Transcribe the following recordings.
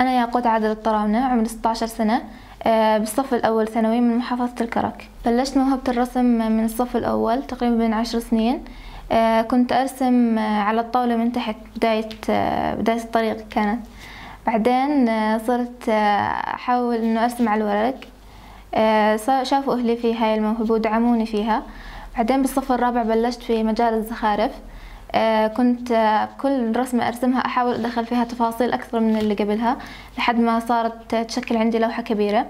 أنا ياقوت عادل الطراونة عمري 16 سنة. آه، بالصف الأول ثانوي من محافظة الكرك. بلشت موهبة الرسم من الصف الأول تقريبا من عشر سنين. آه، كنت أرسم آه، على الطاولة من تحت بداية بداية الطريق كانت. بعدين صرت أحاول إنه أرسم على الورق. شافوا أهلي في هاي الموهبة ودعموني فيها. بعدين بالصف الرابع بلشت في مجال الزخارف. كنت آه، كل رسمة أرسمها أحاول أدخل فيها تفاصيل أكثر من اللي قبلها لحد ما صارت تشكل عندي لوحة كبيرة.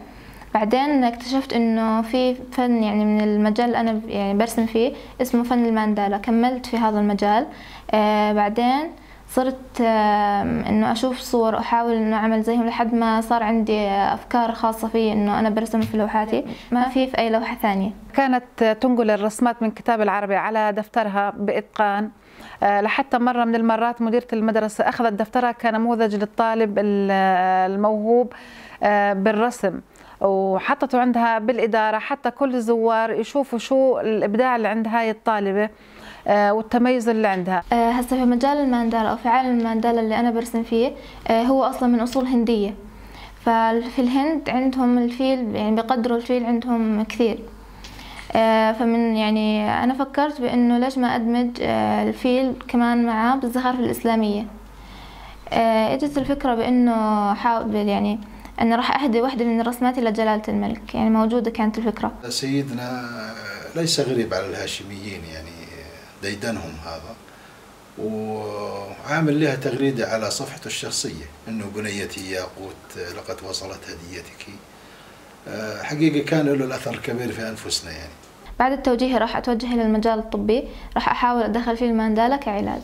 بعدين اكتشفت إنه في فن يعني من المجال اللي أنا يعني برسم فيه اسمه فن الماندالا. كملت في هذا المجال. آه بعدين صرت إنه أشوف صور وأحاول إنه أعمل زيهم لحد ما صار عندي أفكار خاصة في إنه أنا برسم في لوحاتي. ما في في أي لوحة ثانية. كانت تنقل الرسمات من كتاب العربي على دفترها بإتقان. آه، لحتى مرة من المرات مديرة المدرسة أخذت دفترها كنموذج للطالب الموهوب آه، بالرسم. وحطته عندها بالإدارة حتى كل الزوار يشوفوا شو الإبداع اللي عند هاي الطالبة. والتميز اللي عندها. هسه في مجال الماندالا أو في عالم الماندالا اللي أنا برسم فيه هو أصلا من أصول هندية. ففي الهند عندهم الفيل يعني بيقدروا الفيل عندهم كثير. آه، فمن يعني أنا فكرت بأنه ليش ما أدمج آه، الفيل كمان معاه بالزخارف الإسلامية. آه، إجت الفكرة بأنه حاول يعني أنا راح أهدي واحدة من رسماتي لجلالة الملك. يعني موجودة كانت الفكرة. سيدنا ليس غريب على الهاشميين يعني ديدنهم هذا وعامل لها تغريدة على صفحته الشخصية أنه بنيتي ياقوت لقد وصلت هديتك. حقيقة كان له الأثر الكبير في أنفسنا يعني. بعد التوجيه راح أتوجه إلى المجال الطبي راح أحاول أدخل فيه الماندالا كعلاج.